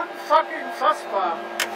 unfucking fassbar.